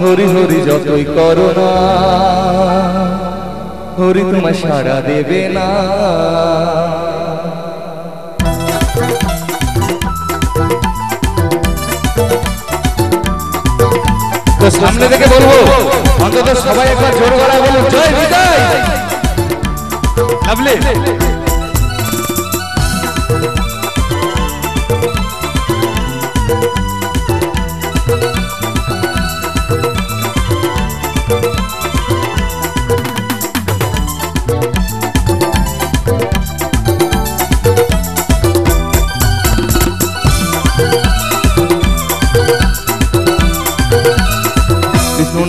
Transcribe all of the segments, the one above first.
হরি হরি যতই করো না, হরি তোমার সাড়া দেবে না। তো সামনে থেকে বলব, অন্তত সবাই একবার জোর গলায় বলুন জয় বিদায় লাভলি বিষ্ণু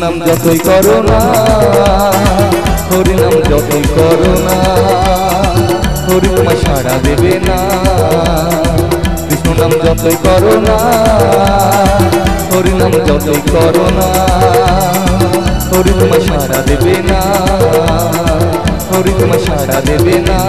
নাম যতই করো না হরি নাম যতই করো না, হরি তোমার সাড়া দেবে না। বিষ্ণু নাম যতই করো না হরি নাম যতই করো না, হরি তোমার সাড়া দেবে না, হরি তোমার সাড়া দেবে না।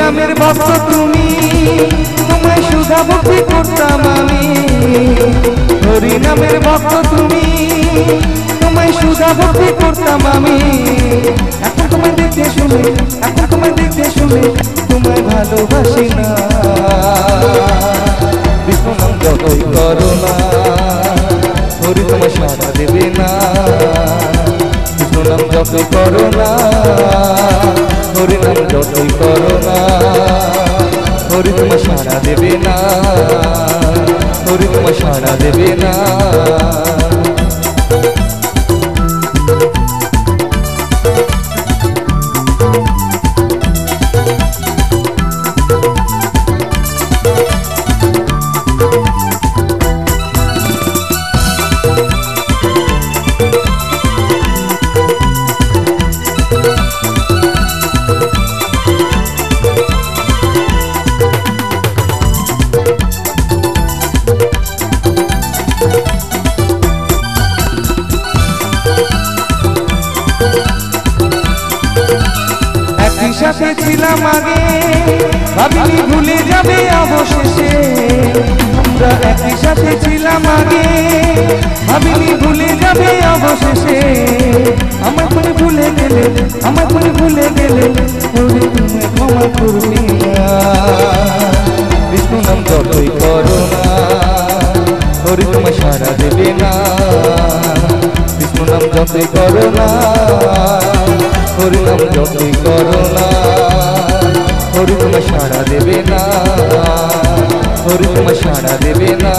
নামের ভক্ত তুমি, তোমায় সুধা ভক্তি করতাম আমি হরি নামের তুমি, তোমায় সুধা ভক্তি করতাম আমি এখন তোমায় দেখতে শুনে, এখন তোমায় দেখতে শুনে তোমায় ভালোবাসি না। বিষ্ণু করো না তোমায় সাড়া দেবে না। নাম যতই করো না হরি নাম যতই করো না হরি তোমার সাড়া দেবে না হরি তোমার সাড়া দেবে না। একই সাথে ছিলাম আগে। ভাবিনি ভুলে যাবে অবশেষে। আমরা একই সাথে ছিলাম আগে। ভাবিনি ভুলে যাবে অবশেষে। আমার মনে ভুলে গেলে আমার মনে ভুলে গেলে তুমি ক্ষমা করবি বিষ্ণু নাম যতই করো না, হরি সারা দেবে না। বিষ্ণু নাম যতই করো না, হরি নাম যতই করো না হরি তোমার সাড়া দেবে না হরি তোমার সাড়া দেবে না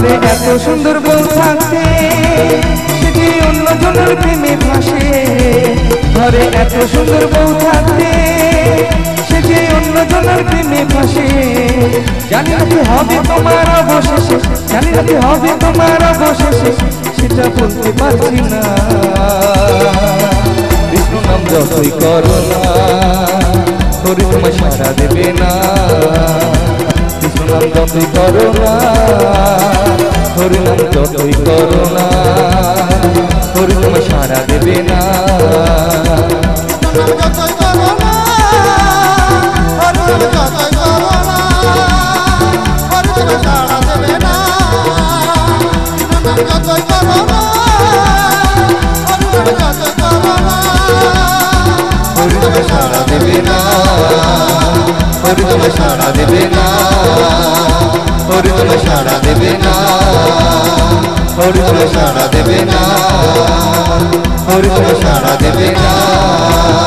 ঘরে এত সুন্দর বউ থাকতে, সেটি অন্য জনের প্রেমে ভাসে। ঘরে এত সুন্দর বউ থাকতে, সেটি অন্য জনের প্রেমে ভাসে। জানি না কি হবে তোমার অবশেষে, জানি না কি হবে তোমার অবশেষে, সেটা বলতে পারছি না। বিষ্ণু নাম যতই করো না হরি তোমার সারা দেবে না। নাম যতই করো না হরি নাম যতই করো না হরি তোমার সারা দেবে না। সারা দেবে না। সারা দেবে না। হরি তোমার সারা দেবে না। হরিচল সারা দেবে না। হরিচল সারা দেবে না।